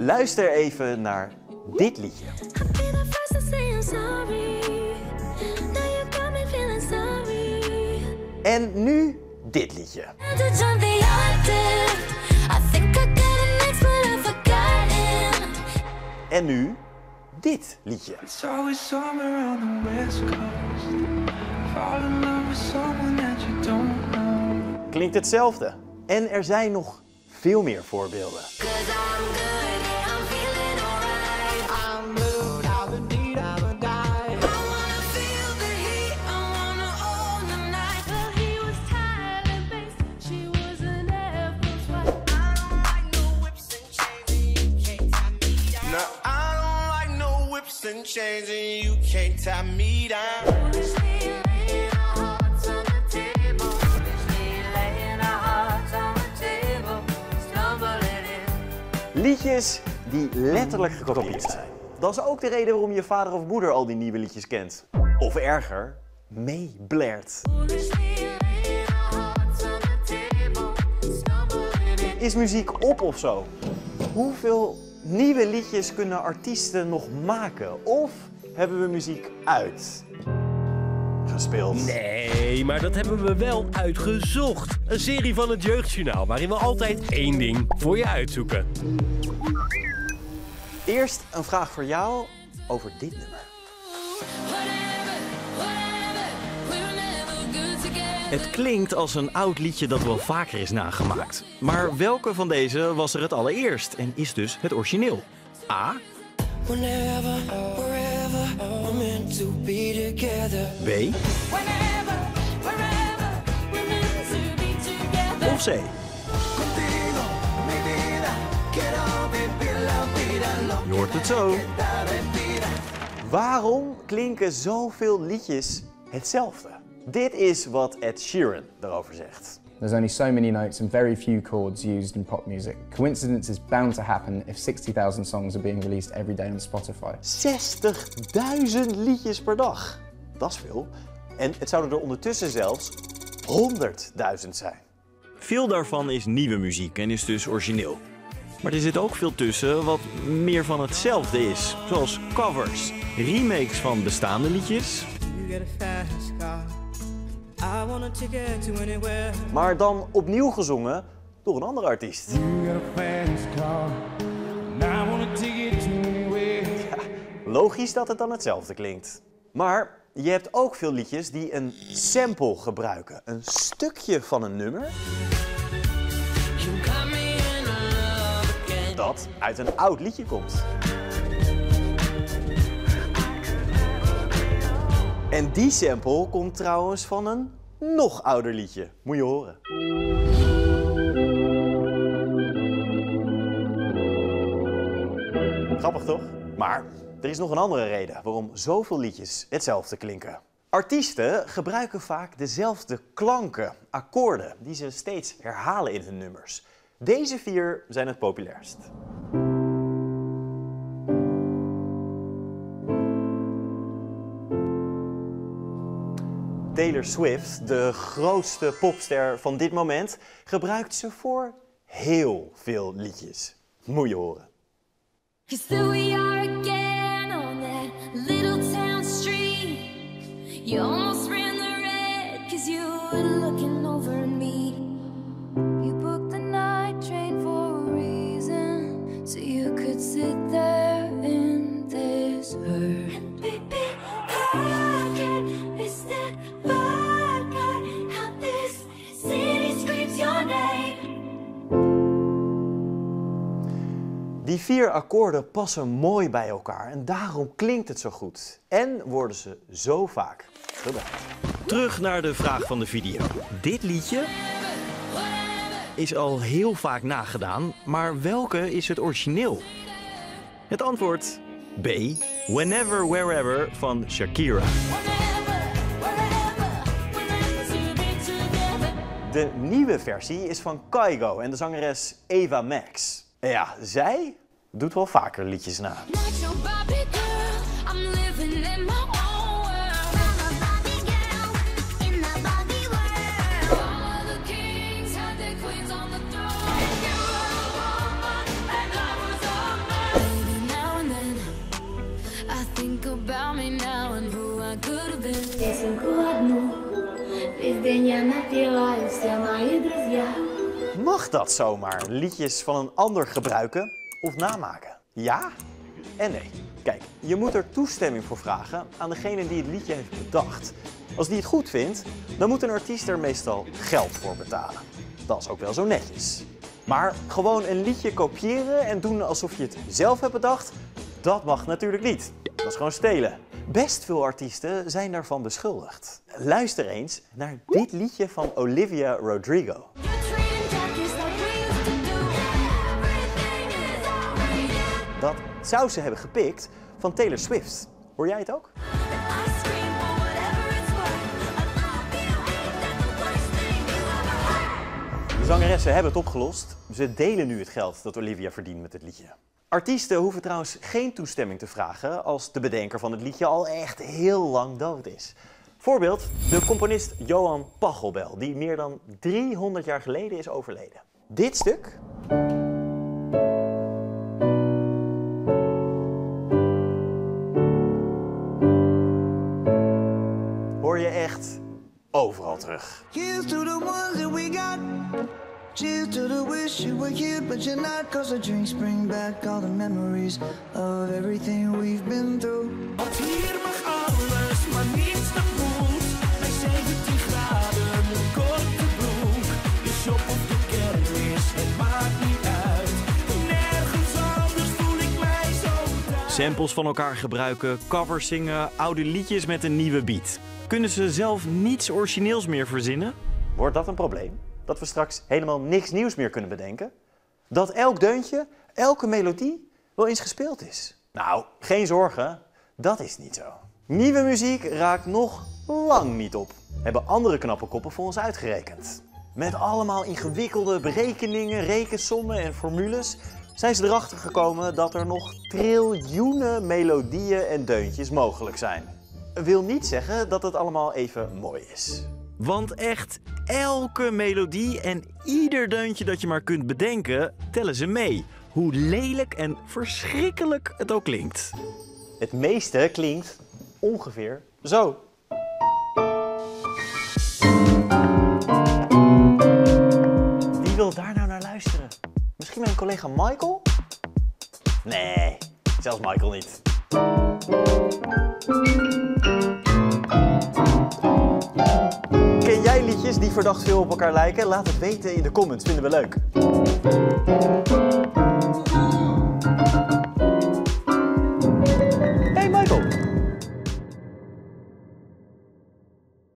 Luister even naar dit liedje. En nu dit liedje. En nu dit liedje. Klinkt hetzelfde. En er zijn nog veel meer voorbeelden. And you can't tie me down. Foolishly laying our hearts on the table. Foolishly laying our hearts on the table. Stumbling in. Liedjes die letterlijk gekopieerd zijn. Dat is ook de reden waarom je vader of moeder al die nieuwe liedjes kent. Of erger, meeblert. Is muziek op of zo? Hoeveel nieuwe liedjes kunnen artiesten nog maken? Of hebben we muziek uit? Gespeeld. Nee, maar dat hebben we wel uitgezocht. Een serie van het Jeugdjournaal waarin we altijd één ding voor je uitzoeken. Eerst een vraag voor jou over dit nummer. Het klinkt als een oud liedje dat wel vaker is nagemaakt. Maar welke van deze was er het allereerst en is dus het origineel? A. Whenever, wherever, we're meant to be together. B. Whenever, wherever, we're meant to be together. Of C. Contigo, mi vida, quiero vivir la vida loca. Je hoort het zo. Waarom klinken zoveel liedjes hetzelfde? Dit is wat Ed Sheeran erover zegt. There's only so many notes and very few chords used in pop music. Coincidence is bound to happen if 60,000 songs are being released every day on Spotify. 60.000 liedjes per dag. Dat is veel. En het zouden er ondertussen zelfs 100.000 zijn. Veel daarvan is nieuwe muziek en is dus origineel. Maar er zit ook veel tussen wat meer van hetzelfde is. Zoals covers, remakes van bestaande liedjes You Maar dan opnieuw gezongen door een andere artiest. You got a fast car. Now I want a ticket to anywhere. Logisch dat het dan hetzelfde klinkt. Maar je hebt ook veel liedjes die een sample gebruiken. Een stukje van een nummer dat uit een oud liedje komt. En die sample komt trouwens van een nog ouder liedje. Moet je horen. Grappig toch? Maar er is nog een andere reden waarom zoveel liedjes hetzelfde klinken. Artiesten gebruiken vaak dezelfde klanken, akkoorden, die ze steeds herhalen in hun nummers. Deze vier zijn het populairst. Taylor Swift, de grootste popster van dit moment, gebruikt ze voor heel veel liedjes. Moet je horen. Die vier akkoorden passen mooi bij elkaar en daarom klinkt het zo goed. En worden ze zo vaak gebruikt. Terug naar de vraag van de video. Dit liedje is al heel vaak nagedaan, maar welke is het origineel? Het antwoord B. Whenever, Wherever van Shakira. De nieuwe versie is van Kygo en de zangeres Eva Max. En ja, zij doet wel vaker liedjes na. Mag dat zomaar? Liedjes van een ander gebruiken? Of namaken? Ja en nee. Kijk, je moet er toestemming voor vragen aan degene die het liedje heeft bedacht. Als die het goed vindt, dan moet een artiest er meestal geld voor betalen. Dat is ook wel zo netjes. Maar gewoon een liedje kopiëren en doen alsof je het zelf hebt bedacht, dat mag natuurlijk niet. Dat is gewoon stelen. Best veel artiesten zijn daarvan beschuldigd. Luister eens naar dit liedje van Olivia Rodrigo. Dat zou ze hebben gepikt van Taylor Swift. Hoor jij het ook? De zangeressen hebben het opgelost. Ze delen nu het geld dat Olivia verdient met het liedje. Artiesten hoeven trouwens geen toestemming te vragen als de bedenker van het liedje al echt heel lang dood is. Voorbeeld, de componist Johan Pachelbel, die meer dan 300 jaar geleden is overleden. Dit stuk hoor je echt overal terug. Here's to the ones that we got. Cheers to the wish you were here, but you're not. Cause the drinks bring back all the memories of everything we've been through. Want hier mag alles, maar niets dat moet. Bij 17 graden, een korte broek. De shop of de kermis, het maakt niet uit. Nergens anders voel ik mij zo thuis. Samples van elkaar gebruiken, covers zingen, oude liedjes met een nieuwe beat. Kunnen ze zelf niets origineels meer verzinnen? Wordt dat een probleem? Dat we straks helemaal niks nieuws meer kunnen bedenken? Dat elk deuntje, elke melodie wel eens gespeeld is? Nou, geen zorgen, dat is niet zo. Nieuwe muziek raakt nog lang niet op. Hebben andere knappe koppen voor ons uitgerekend. Met allemaal ingewikkelde berekeningen, rekensommen en formules zijn ze erachter gekomen dat er nog triljoenen melodieën en deuntjes mogelijk zijn. Wil niet zeggen dat het allemaal even mooi is. Want echt elke melodie en ieder deuntje dat je maar kunt bedenken, tellen ze mee. Hoe lelijk en verschrikkelijk het ook klinkt. Het meeste klinkt ongeveer zo. Wie wil daar nou naar luisteren? Misschien mijn collega Michael? Nee, zelfs Michael niet. Ken jij liedjes die verdacht veel op elkaar lijken? Laat het weten in de comments, vinden we leuk.